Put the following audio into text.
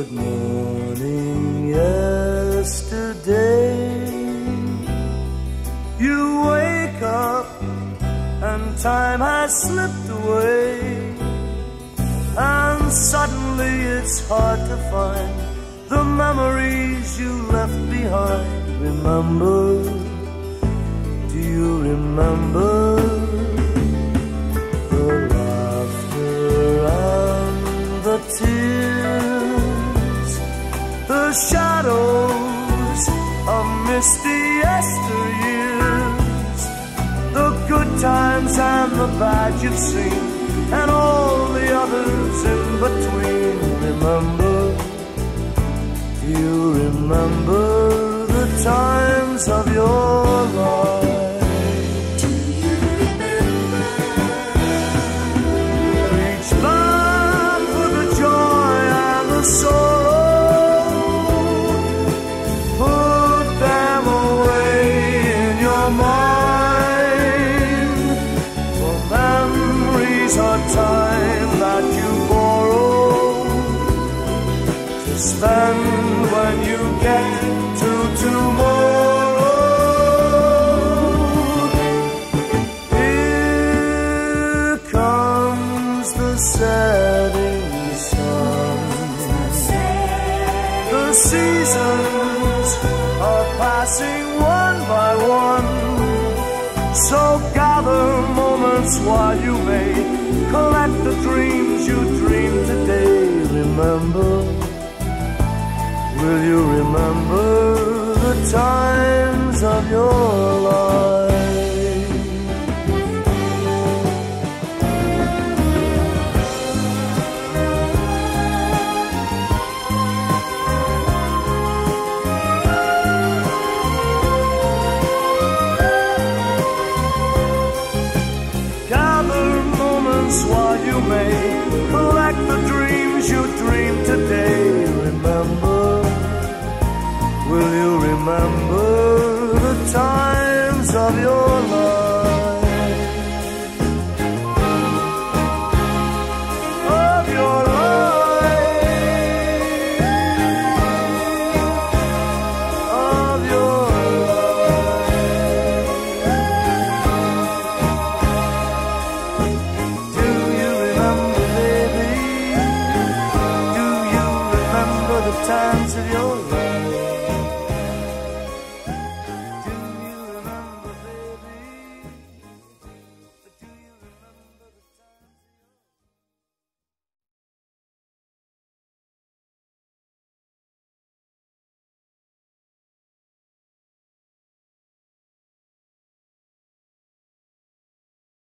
Good morning, yesterday. You wake up and time has slipped away. And suddenly it's hard to find the memories you left behind. Remember, do you remember? Shadows of misty yesteryears, the good times and the bad you've seen, and all the others in between? Remember, you remember the times of your to spend when you get to tomorrow. Here comes the setting sun. The seasons are passing one by one. So gather moments while you may collect the dreams you dreamed today. Remember, will you remember the times of your life? Gather moments while you may collect the dreams you dreamed of your life, of your life, of your life. Do you remember, baby? Do you remember the times of your life?